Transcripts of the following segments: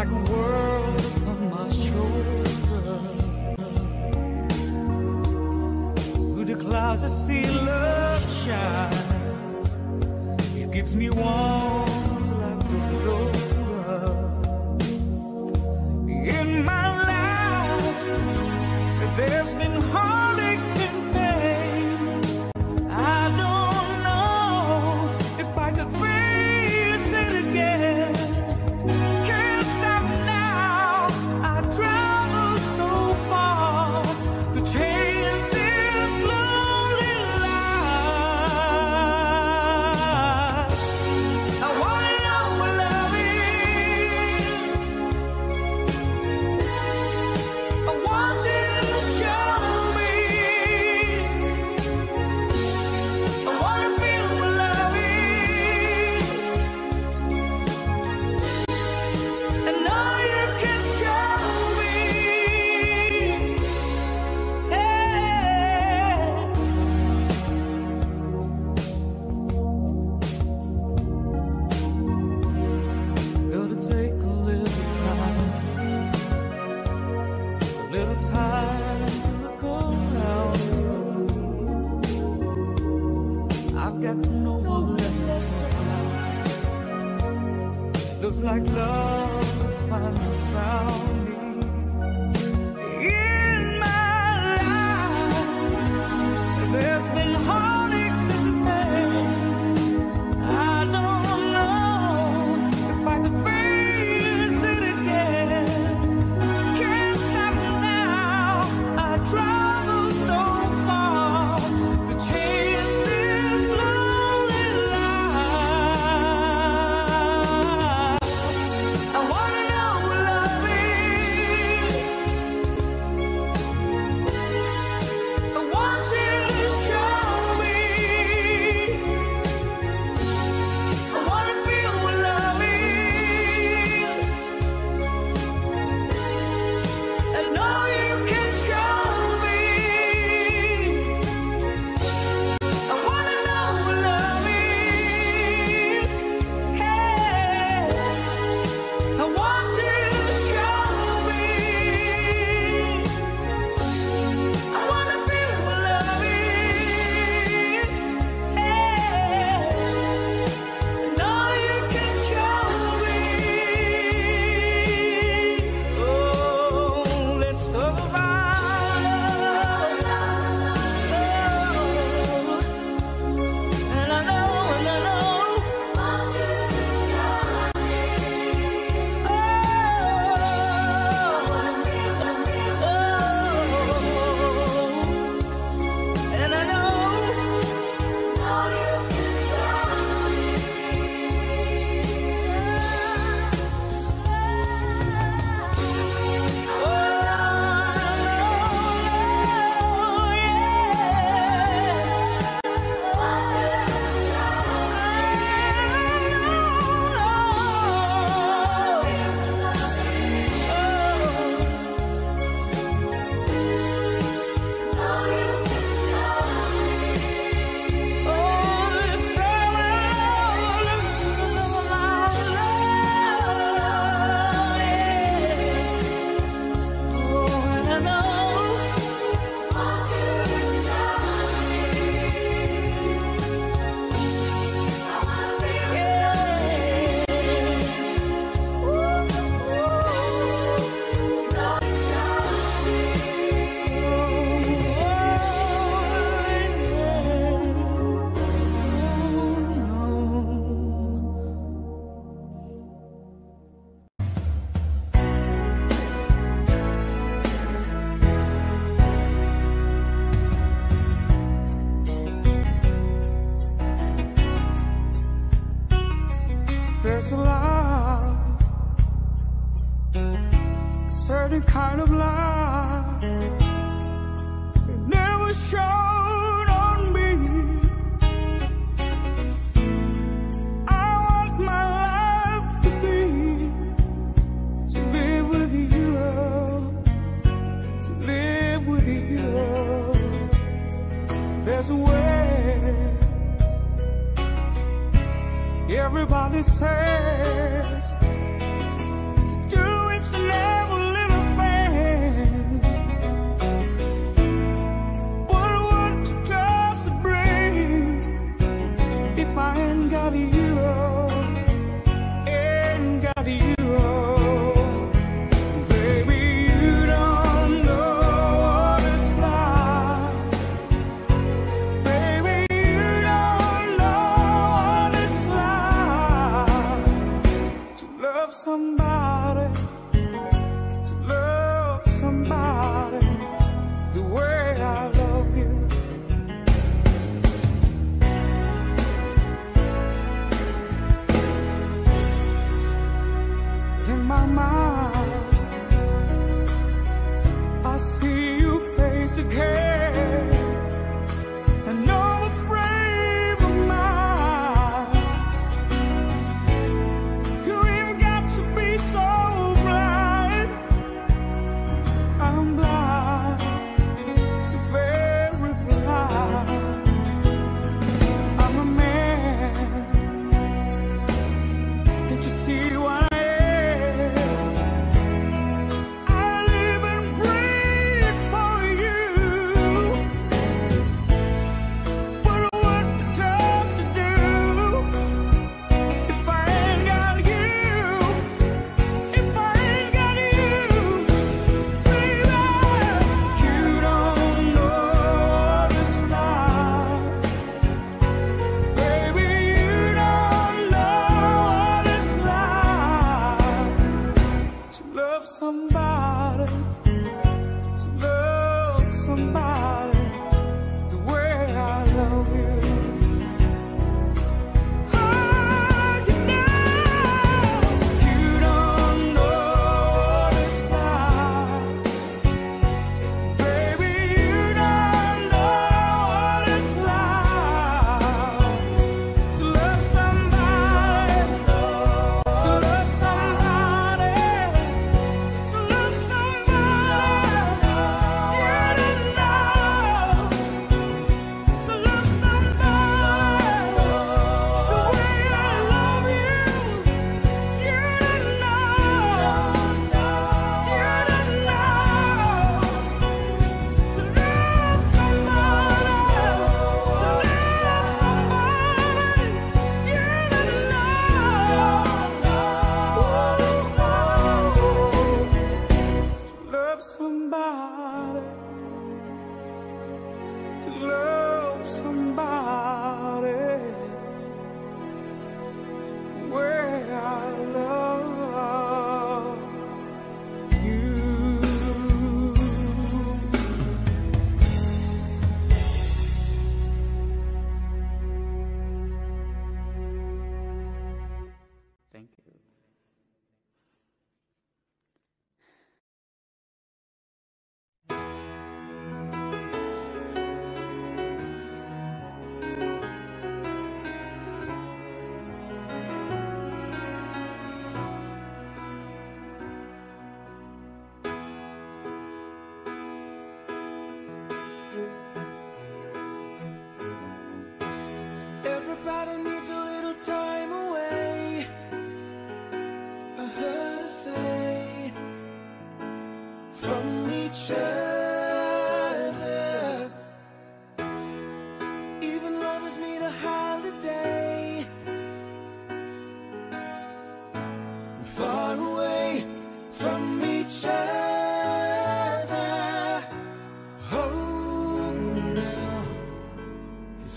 like a world on my shoulder. Through the clouds, I see love shine. It gives me warmth. certain kind of love It never showed on me. I want my life to be To live with you. To live with you. There's a way. Everybody says somebody to love somebody.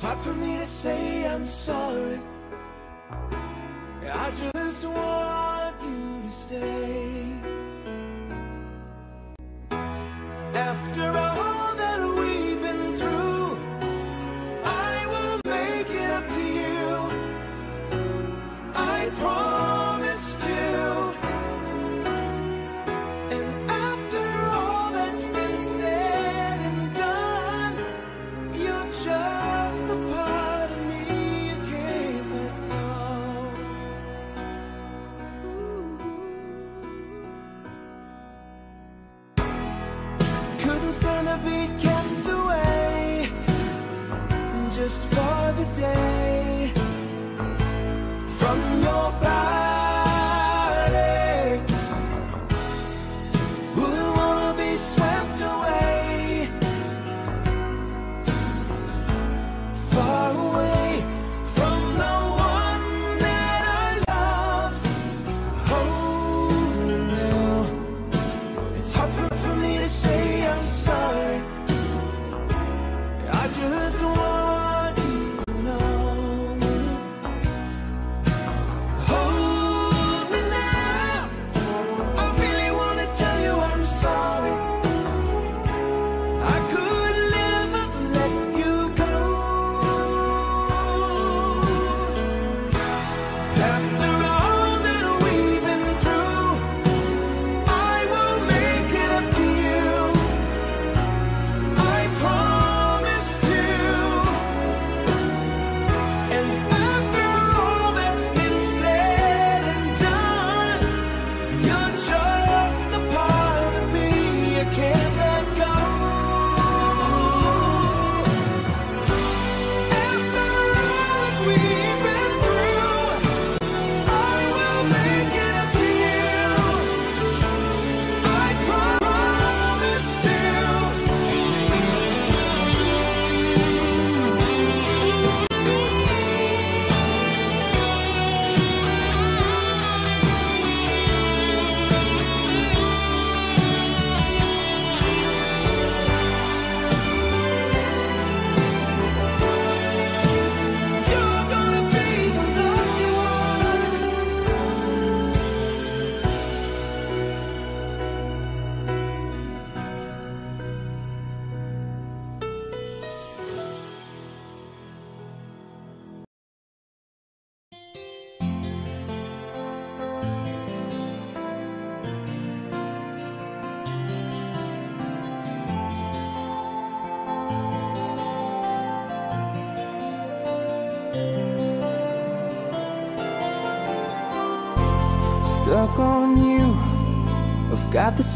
Hard for me to say I'm sorry. I just want you to stay. After all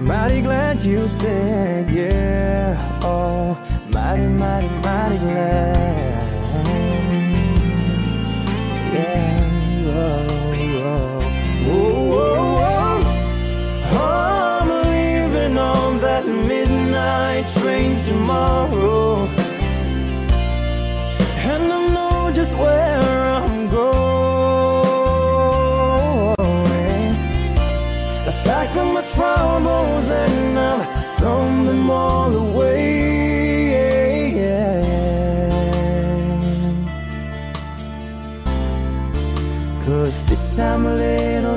mighty glad you stayed, yeah. Oh, mighty, mighty, mighty glad. Yeah, oh, oh, I'm leaving on that midnight train tomorrow.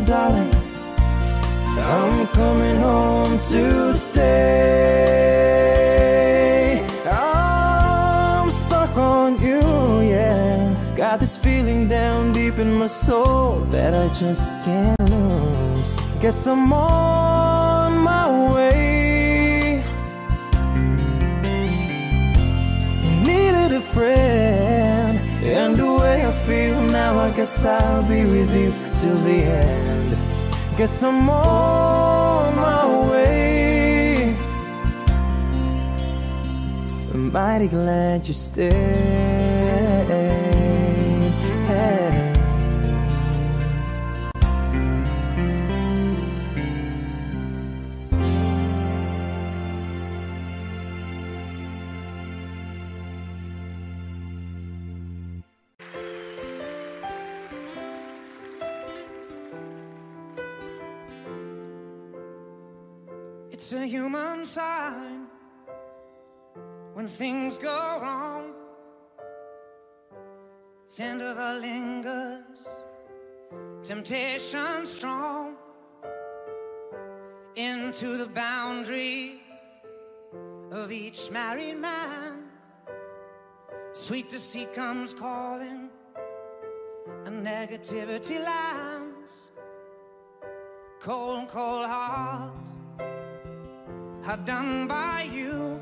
Darling, I'm coming home to stay. I'm stuck on you, yeah. Got this feeling down deep in my soul that I just can't lose. Guess I'm on my way. Needed a friend, and the way I feel now, I guess I'll be with you till the end. Guess I'm on my way. I'm mighty glad you stayed. When things go wrong. Sandover lingers, temptation strong. Into the boundary of each married man. Sweet deceit comes calling, and negativity lands. Cold, cold heart are done by you.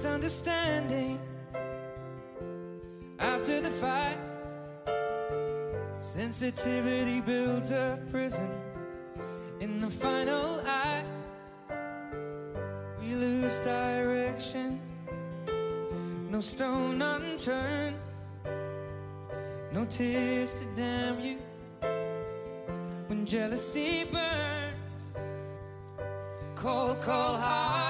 misunderstanding after the fight. Sensitivity builds a prison in the final act. We lose direction, no stone unturned, no tears to damn you. When jealousy burns, Cold, cold heart,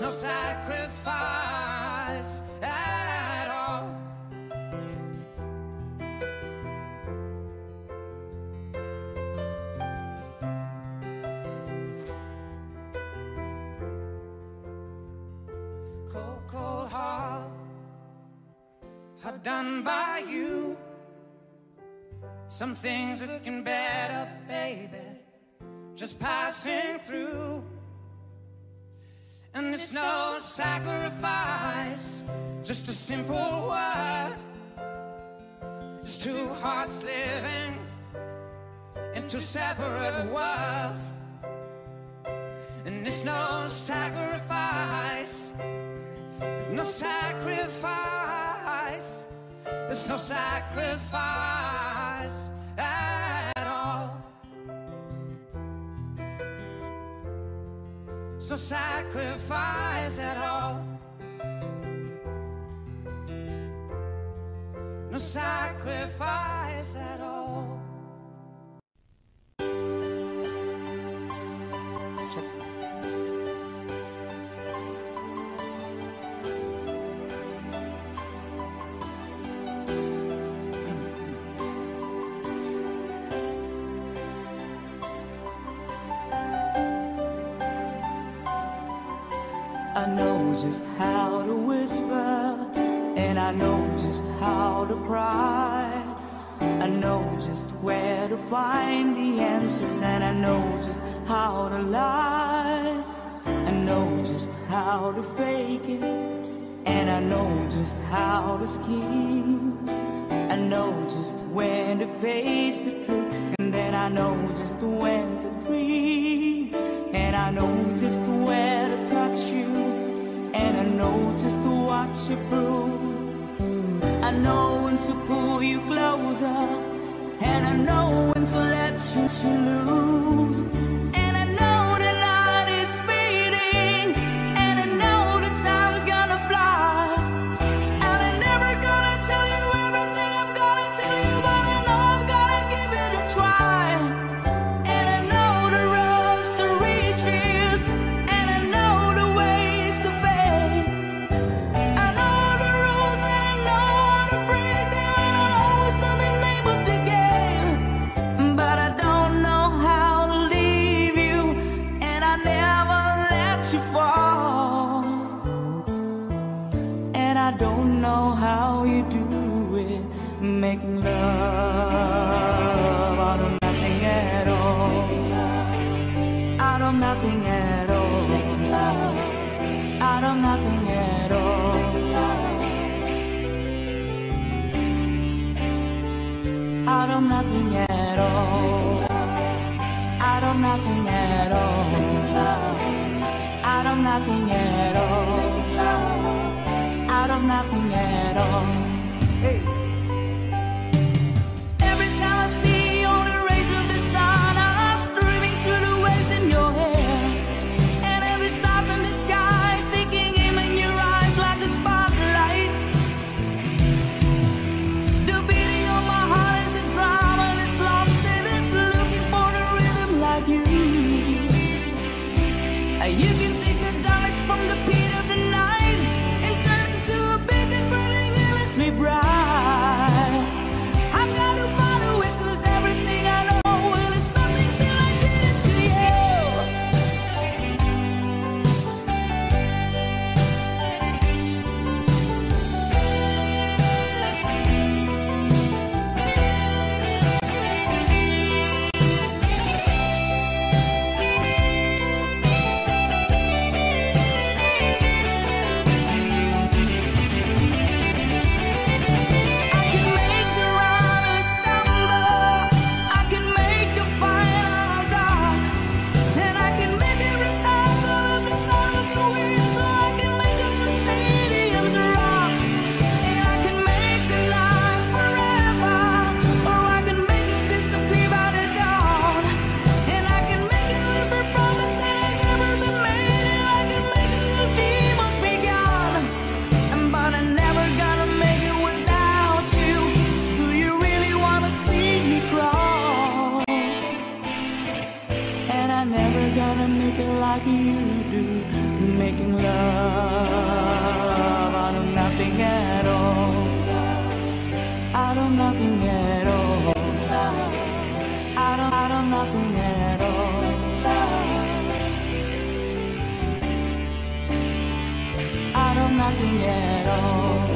It's no sacrifice at all. Cold, cold heart, are done by you. Some things looking better, baby, just passing through. And it's no sacrifice, just a simple word. It's two hearts living in two separate worlds. And it's no sacrifice, no sacrifice. It's no sacrifice No sacrifice at all. No sacrifice at all. I know just how to cry. I know just where to find the answers, and I know just how to lie. I know just how to fake it, and I know just how to scheme. I know just when to face the truth, and then I know just when to breathe. And I know just where to touch you, and I know just to watch you brew. I know when to pull you closer, and I know when to let you, you lose. don't nothing at all. Love. Out of nothing at all. Love. Out of nothing at all. Love. Out of nothing at all. Love. Out of nothing at all. Love. Out of nothing at all. nothing at all.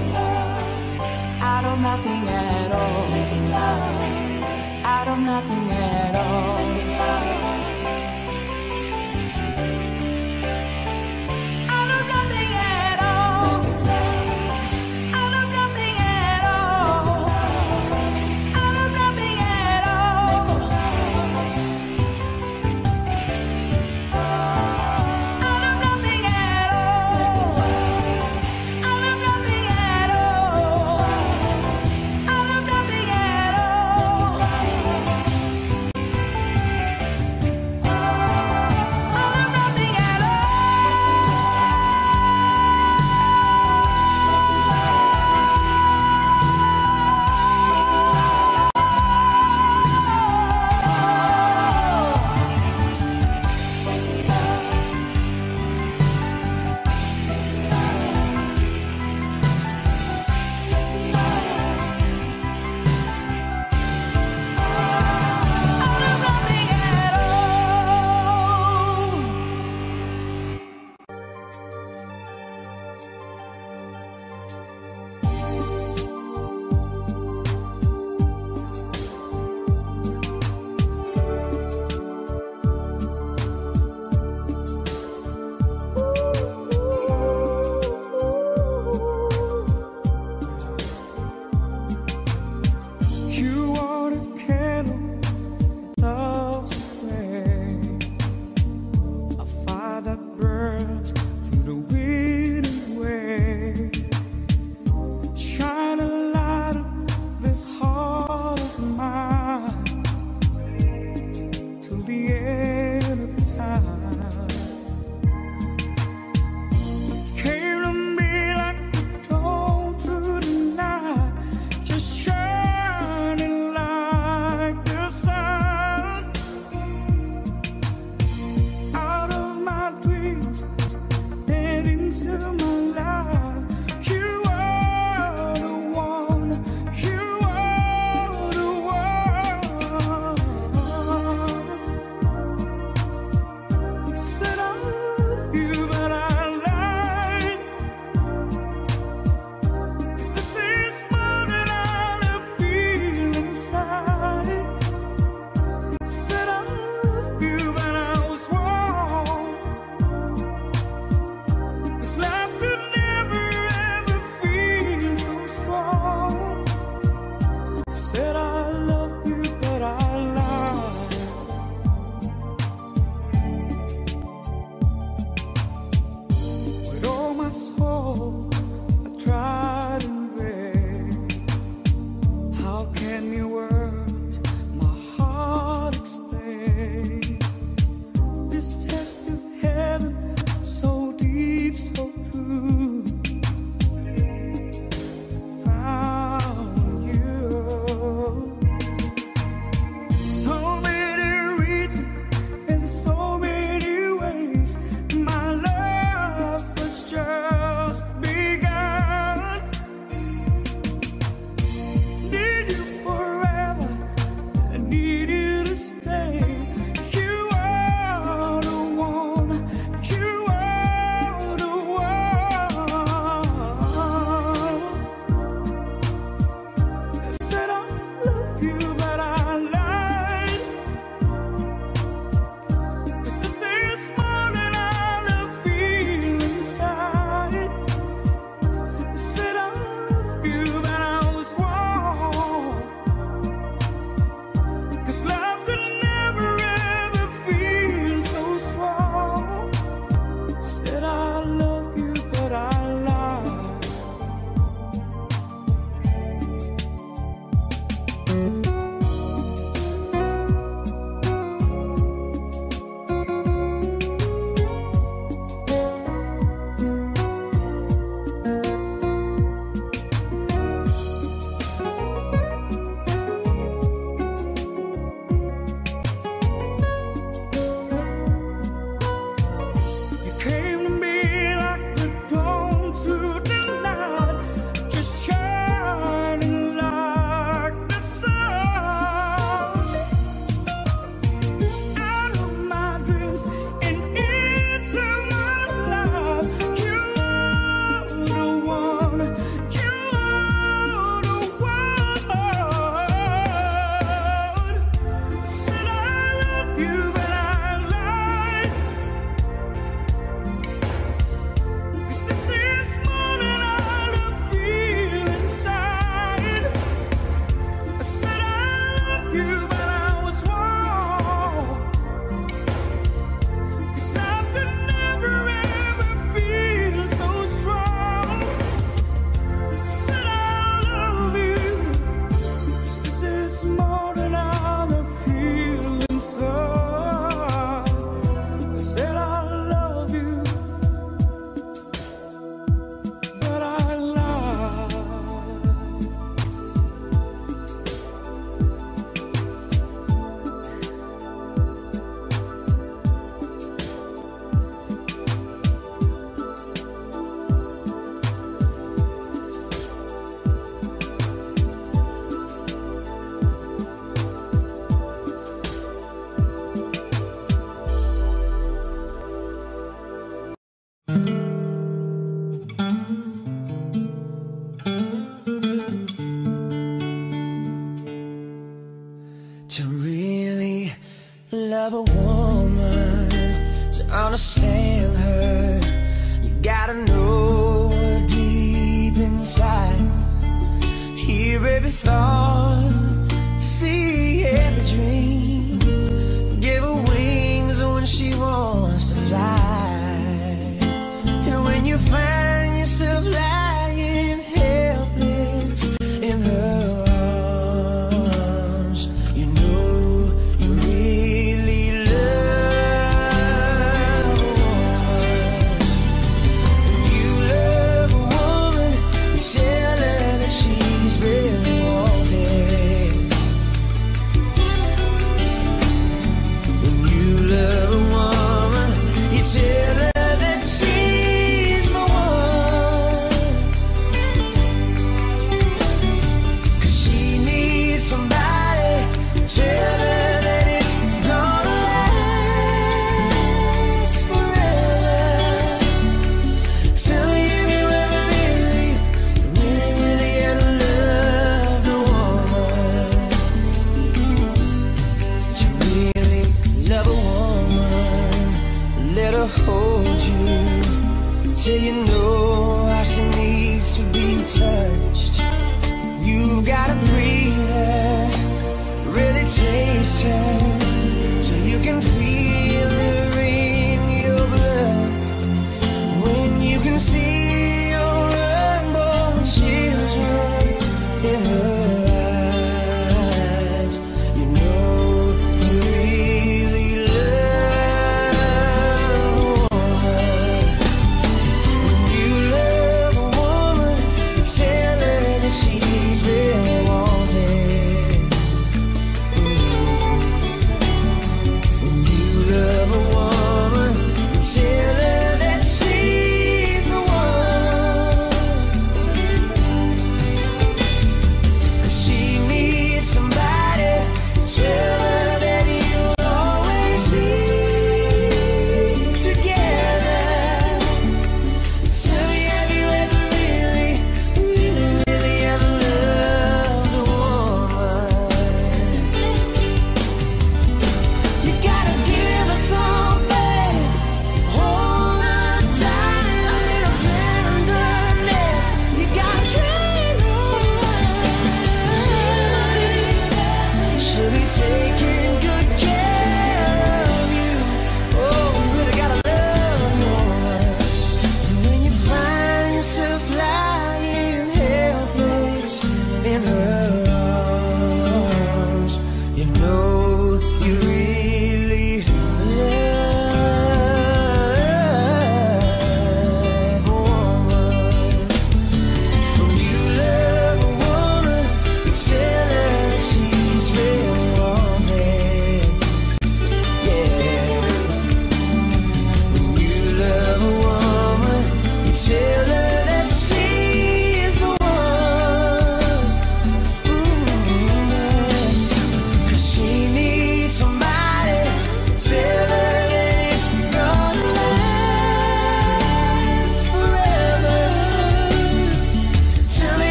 Out of nothing at all. Out of nothing at all.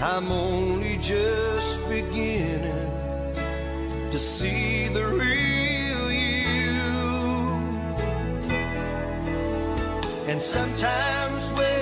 I'm only just beginning to see the real you. And sometimes when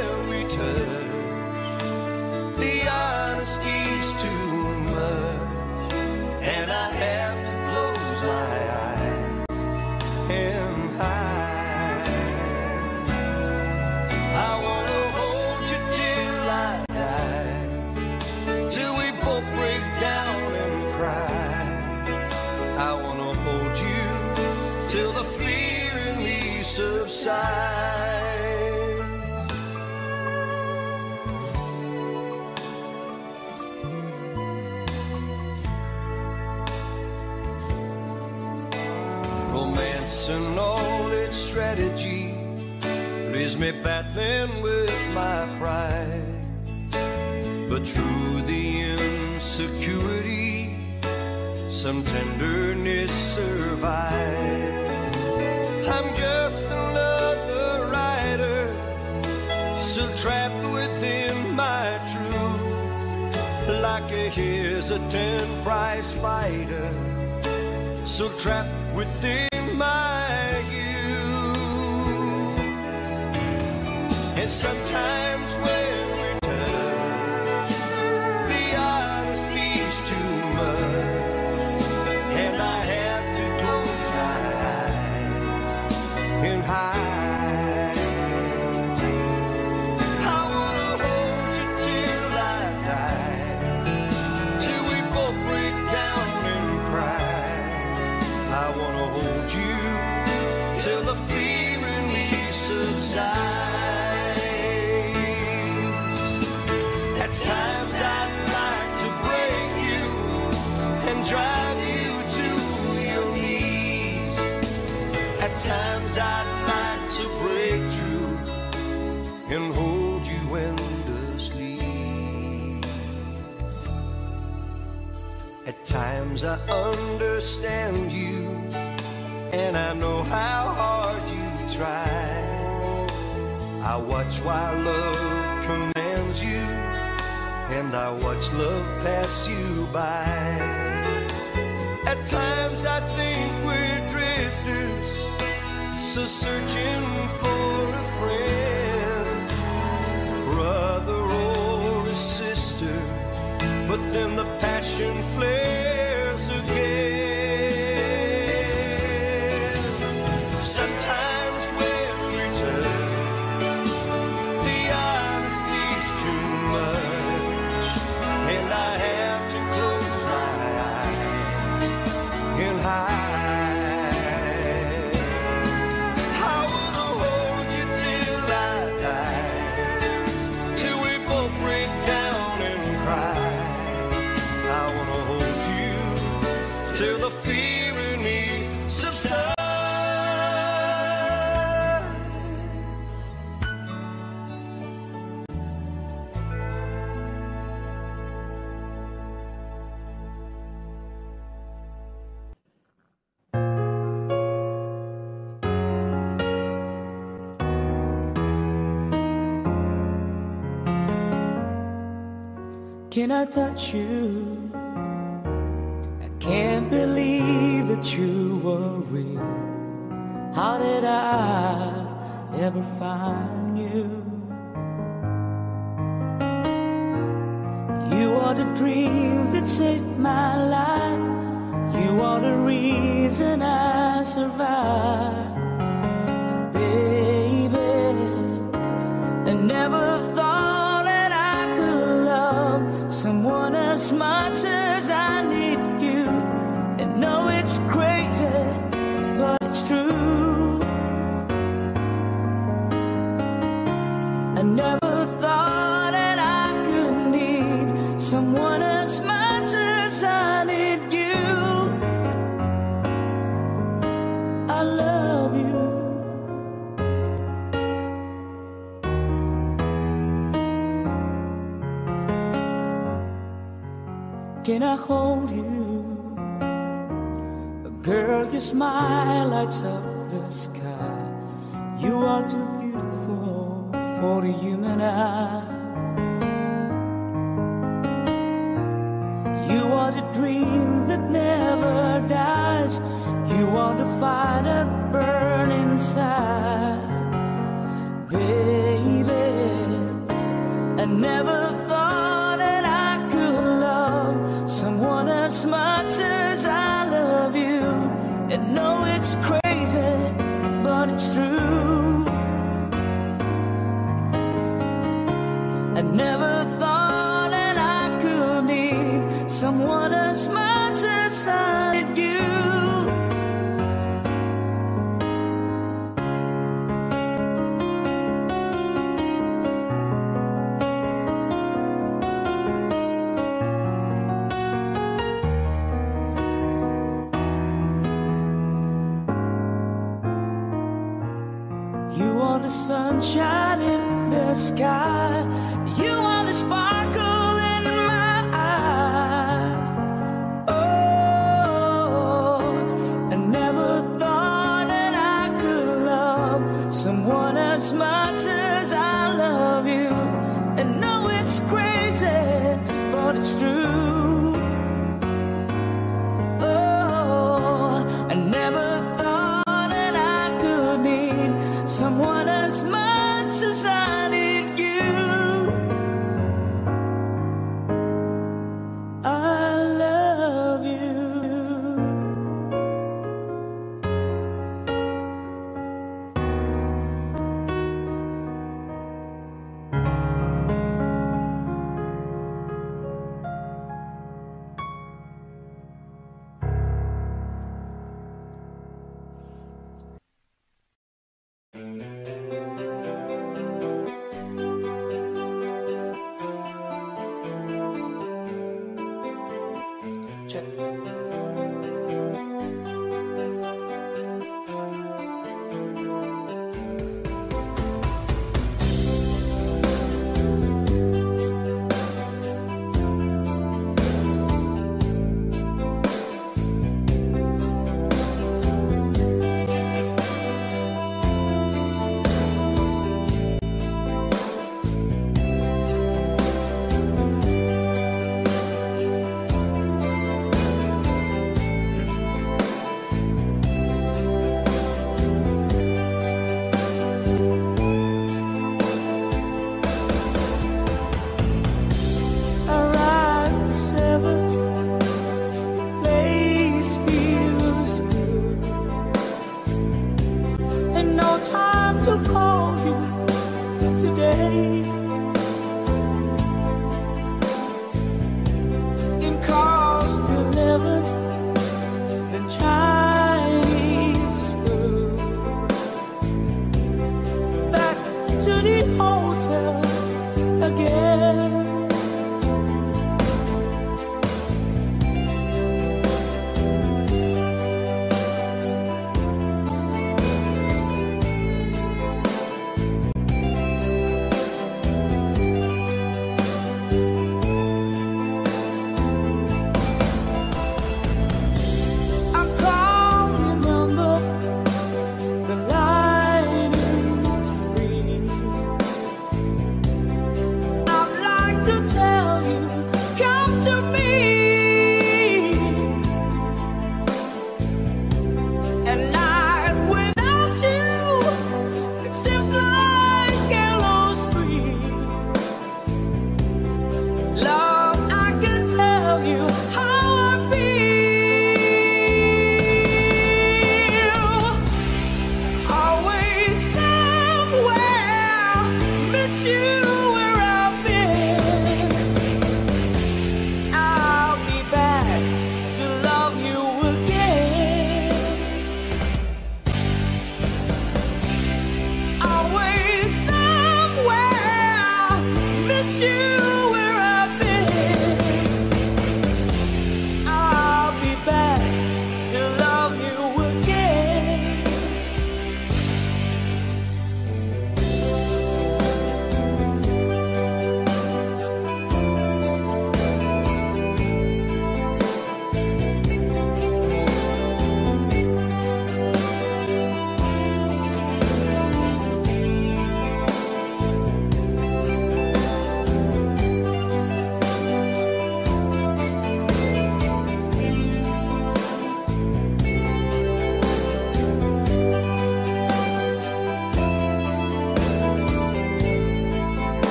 battling with my pride. But through the insecurity, some tenderness survives. I'm just another rider, still trapped within my truth, like a hesitant prize fighter, so trapped within my sometimes At times I understand you, and I know how hard you try. I watch while love commands you, and I watch love pass you by. At times I think we're drifters, so searching for passion flares I touch you? I can't believe that you were real. How did I ever find you? You are the dream that saved my life. You. I love you. Can I hold you? A girl, your smile lights up the sky. You are too beautiful for the human eye. Are dream that never dies. You are the fire that burns inside.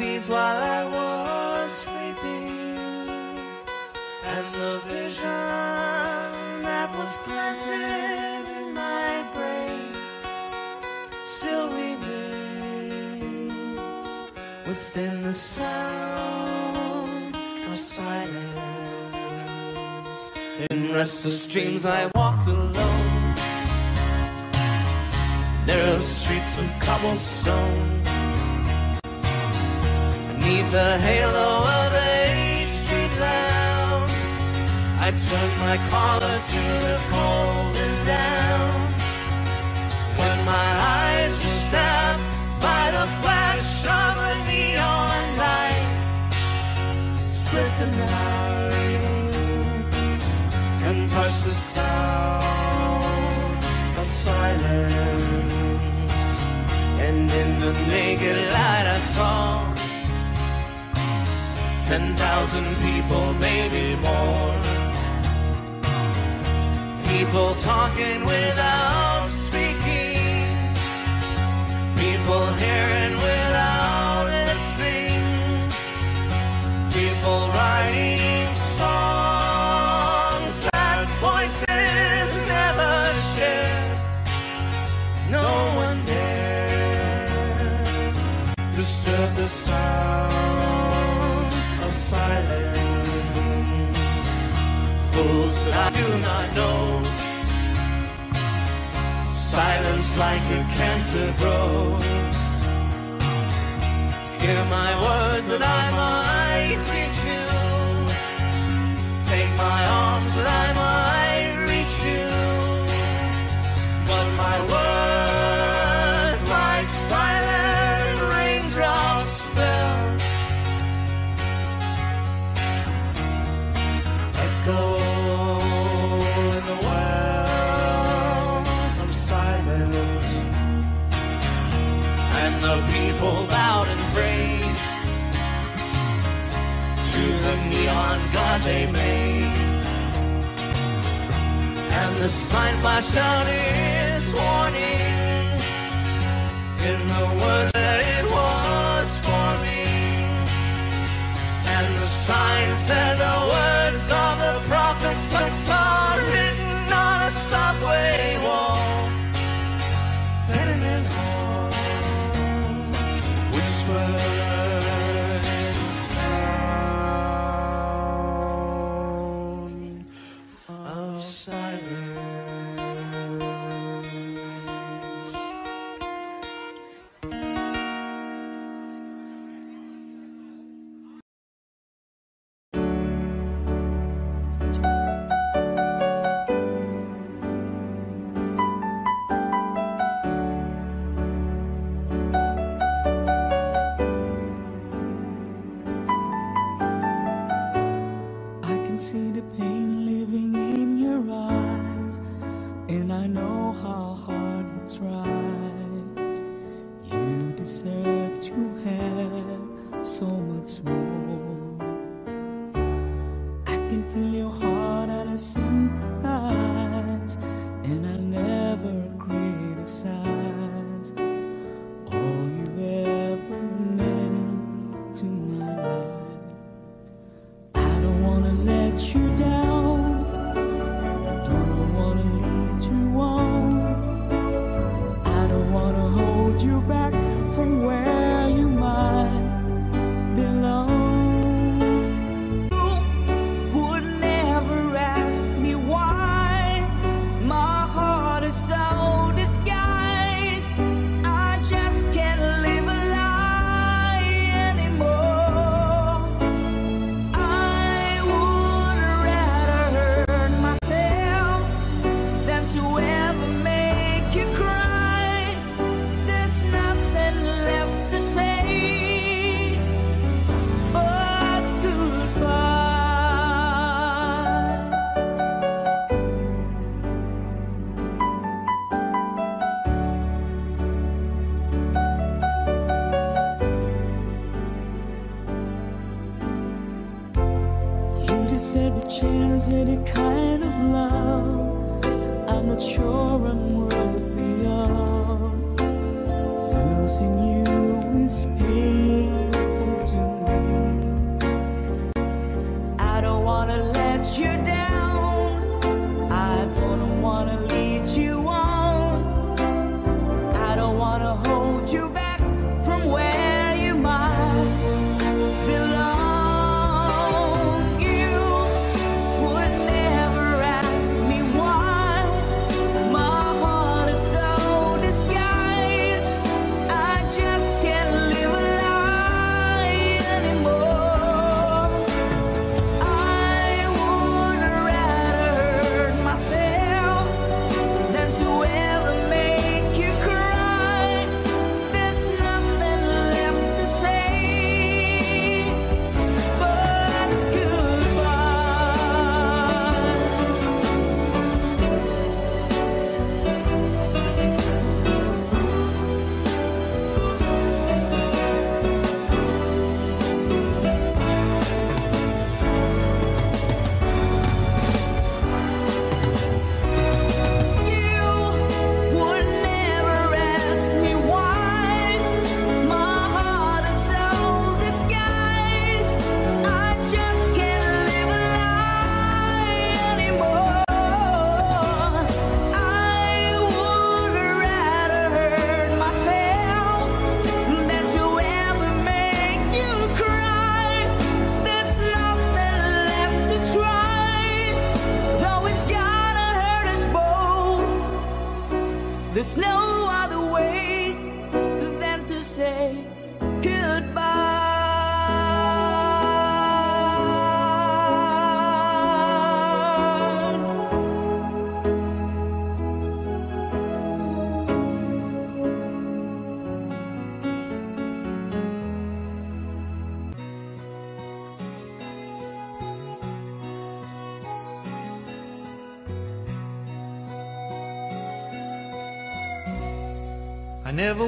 Seeds while I was sleeping. And the vision that was planted in my brain still remains within the sound of silence. In restless dreams, I walked alone. Narrow streets of cobblestone. The halo of a street lamp, I turned my collar to the cold and down. When my eyes were stabbed by the flash of a neon light, split the night and touched the sound of silence. And in the naked light, I saw ten thousand people, maybe more. People talking without speaking. People hearing without listening. People writing like a cancer grows. Hear my words that I might reach you. Take my arms they made. And the sign flashed out its warning in the word that it was for me. And the sign said Never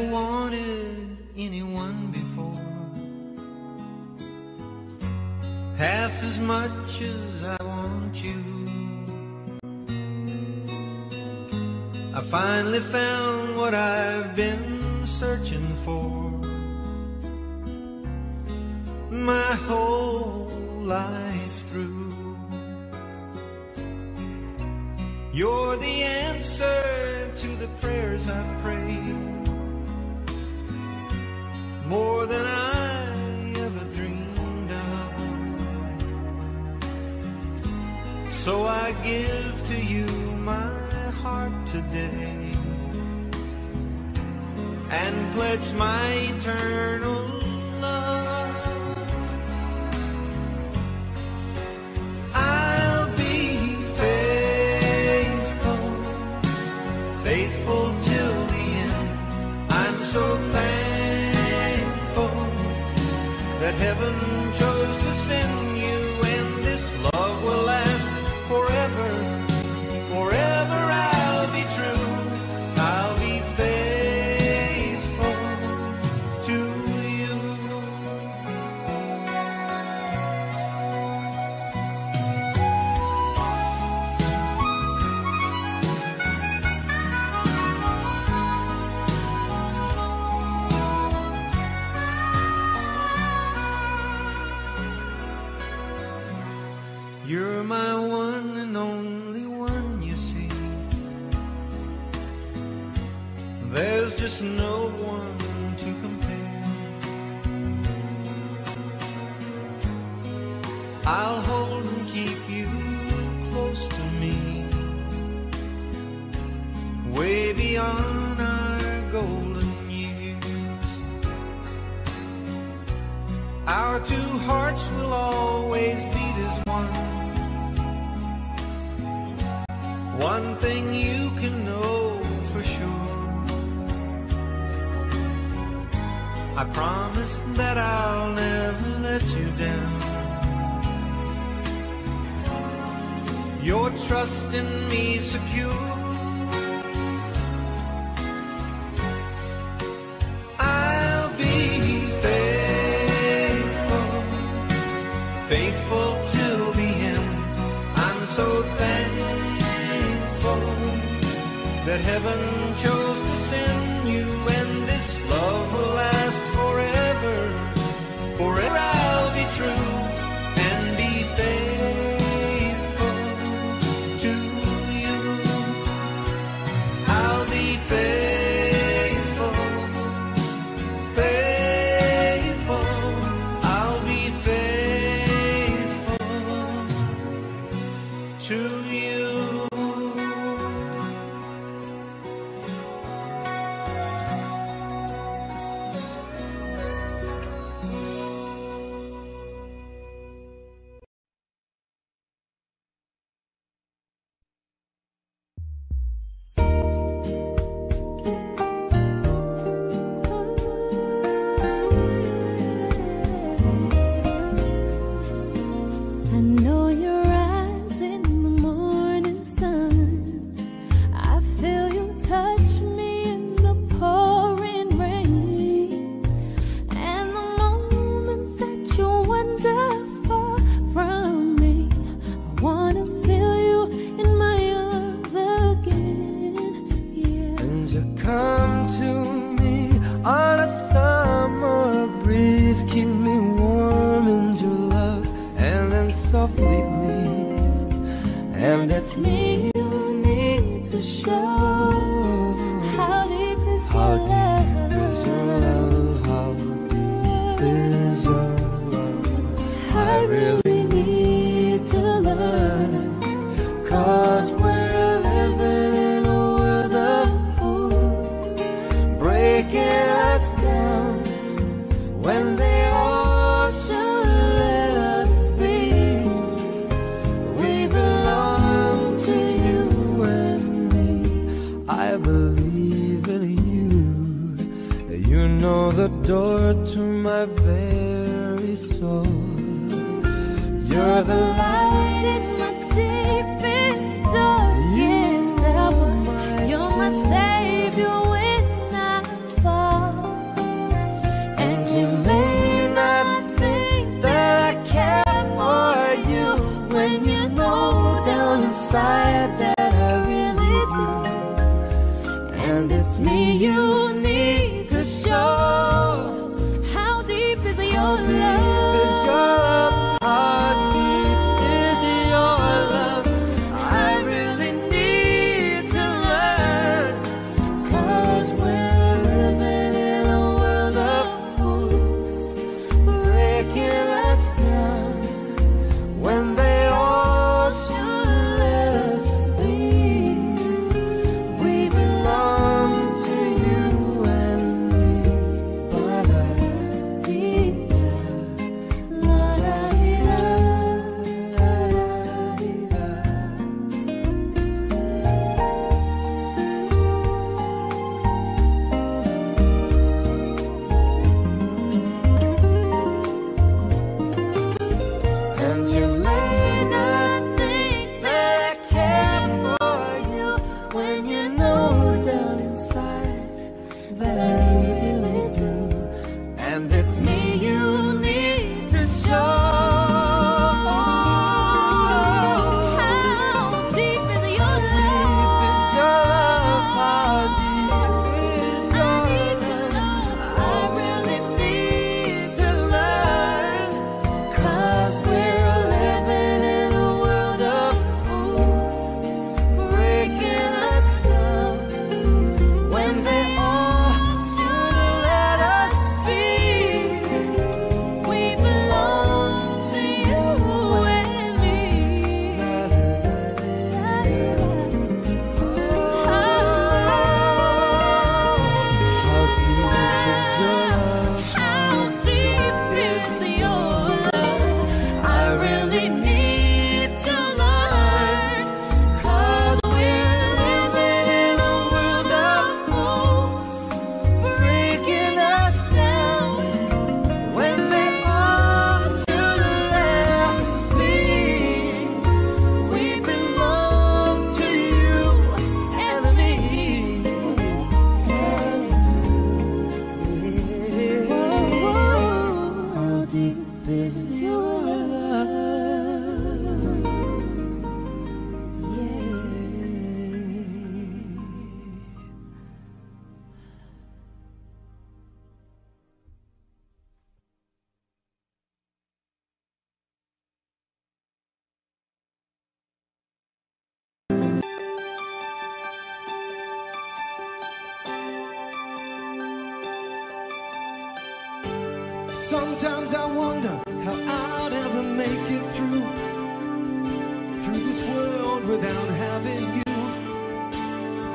without having you,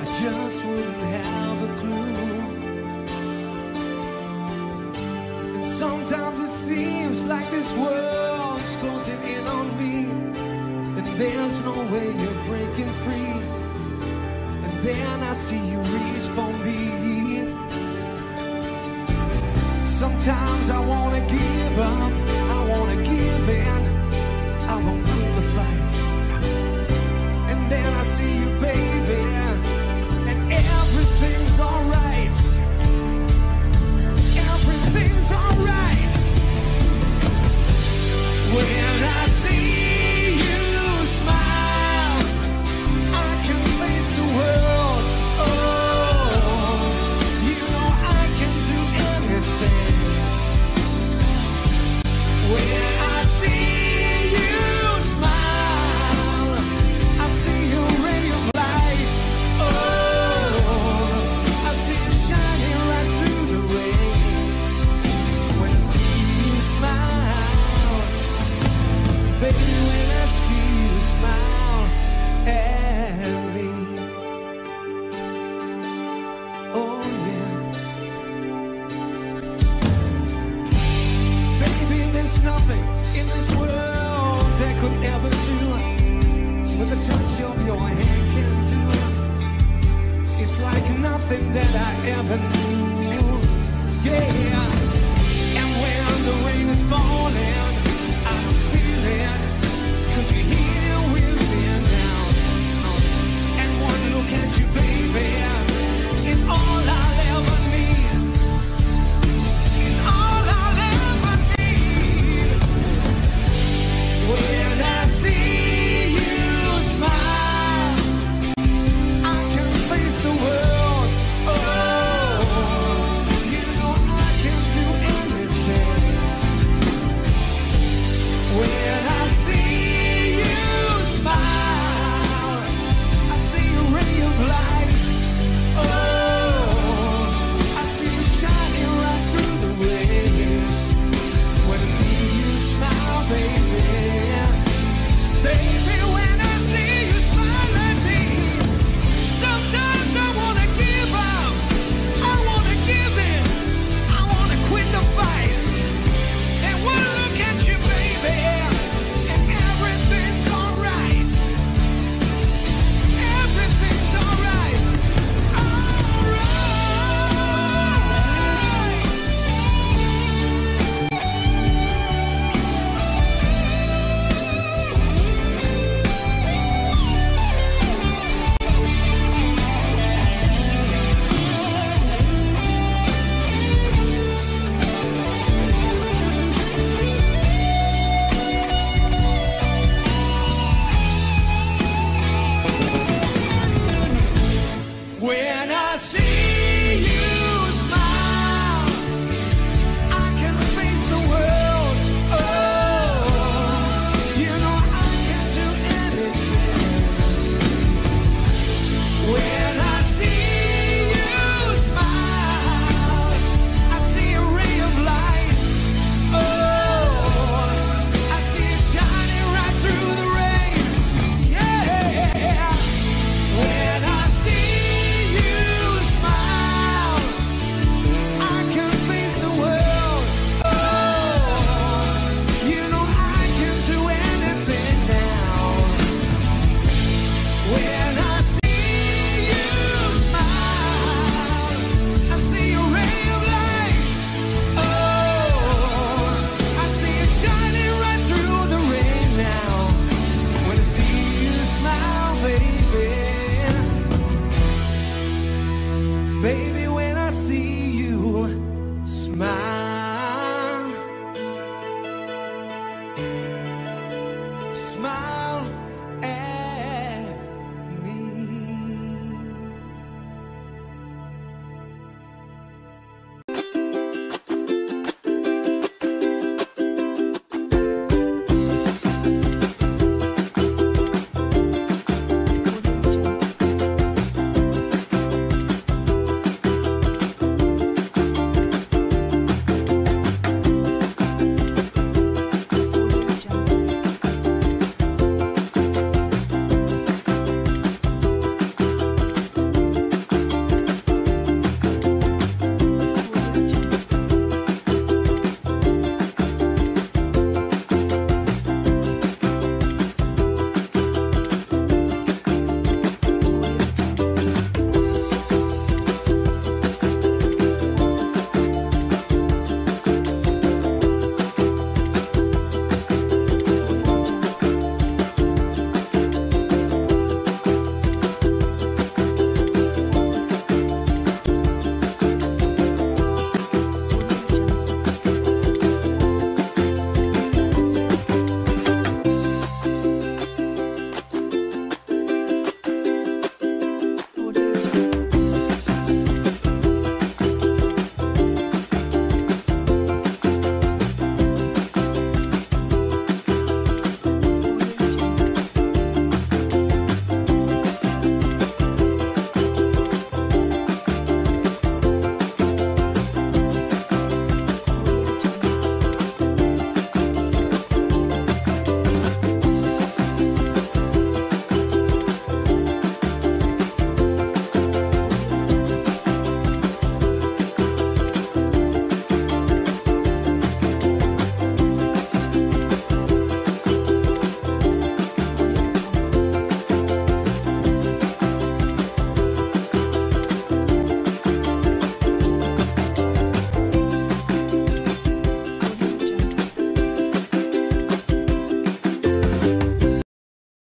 I just wouldn't have a clue. And sometimes it seems like this world's closing in on me, and there's no way you're breaking free. And then I see you reach for me. Sometimes I wanna give up, I wanna give in, I won't win the fight. When I see